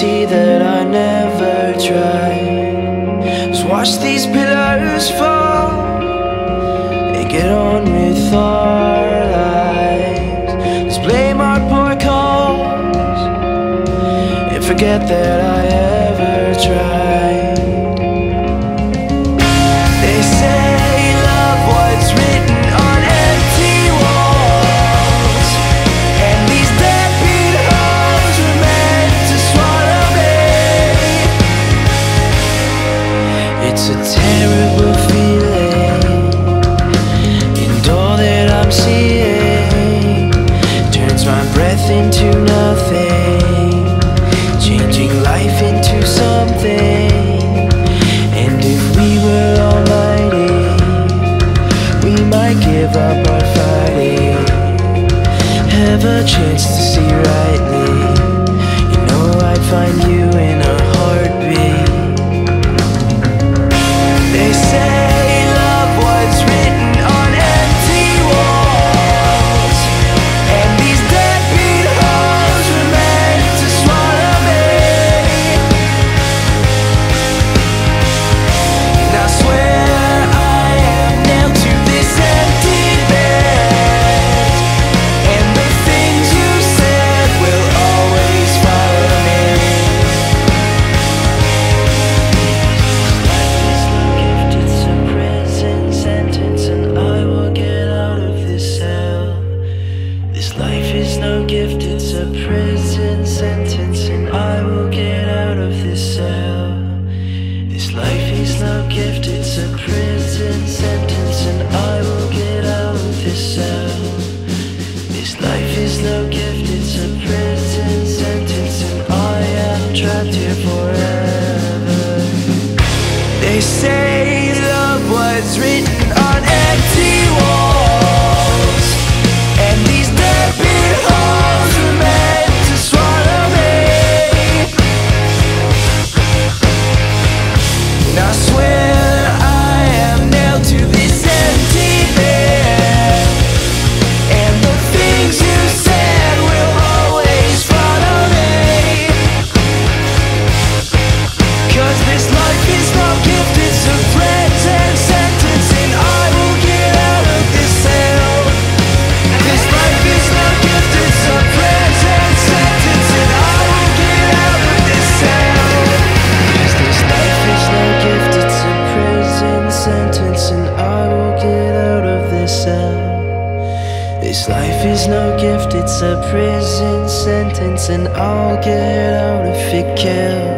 see that I never tried Just watch these pillars fall. And get on with our lives. Let's blame our poor calls And forget that I ever tried. have chance to see rightly. You know I'd find you This life is no gift, it's a prison sentence And I am trapped here forever. They say I will get out of this cell. This life is no gift, it's a prison sentence, and I'll get out if it kills.